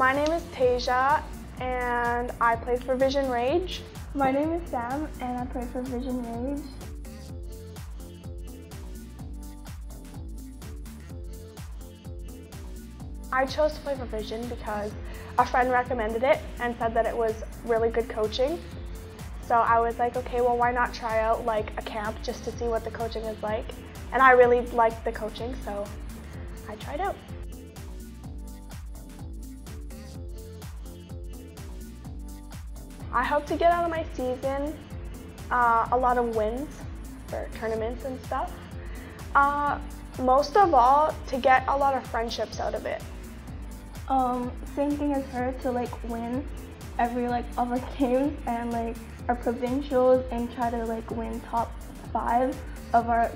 My name is Tasia and I play for Vision Rage. My name is Sam and I play for Vision Rage. I chose to play for Vision because a friend recommended it and said that it was really good coaching. So I was like, okay, well, why not try out like a camp just to see what the coaching is like? And I really liked the coaching, so I tried out. I hope to get out of my season uh, a lot of wins for tournaments and stuff. Uh, most of all, to get a lot of friendships out of it. Um, same thing as her to like win every like our games and like our provincials and try to like win top five of our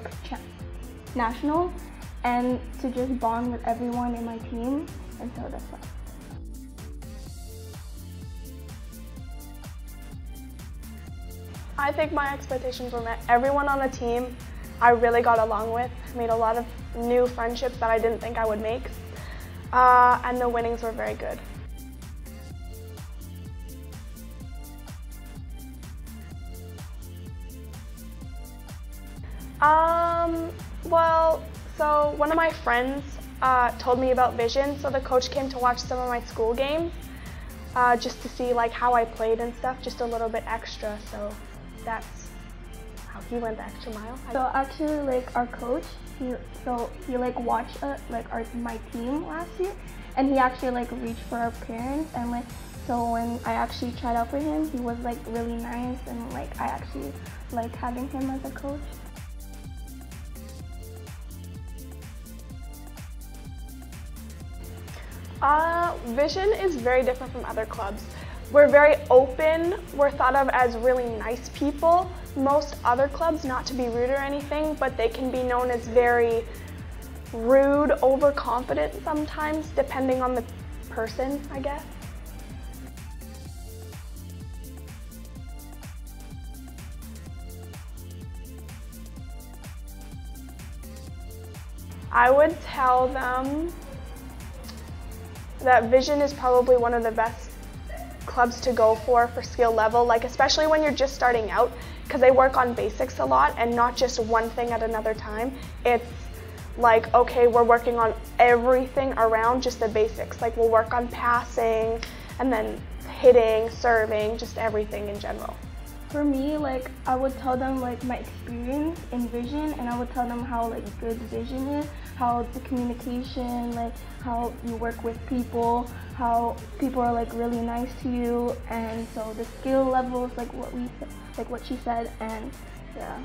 nationals and to just bond with everyone in my team and so that's fun. I think my expectations were met. Everyone on the team I really got along with, made a lot of new friendships that I didn't think I would make, uh, and the winnings were very good. Um, well, so one of my friends uh, told me about Vision, so the coach came to watch some of my school games uh, just to see like how I played and stuff, just a little bit extra. So that's how he went the extra mile. So actually, like our coach, he so he like watched uh, like our my team last year, and he actually like reached for our parents and like so when I actually tried out for him, he was like really nice and like I actually like having him as a coach. Uh, Vision is very different from other clubs. We're very open, we're thought of as really nice people. Most other clubs, not to be rude or anything, but they can be known as very rude, overconfident sometimes, depending on the person, I guess. I would tell them that Vision is probably one of the best clubs to go for for skill level, like especially when you're just starting out, because they work on basics a lot and not just one thing at another time. It's like, okay, we're working on everything around just the basics. Like we'll work on passing and then hitting, serving, just everything in general. For me, like I would tell them like my experience in vision and I would tell them how like good vision is, how the communication, like how you work with people, how people are like really nice to you and so the skill levels like what we like what she said and yeah.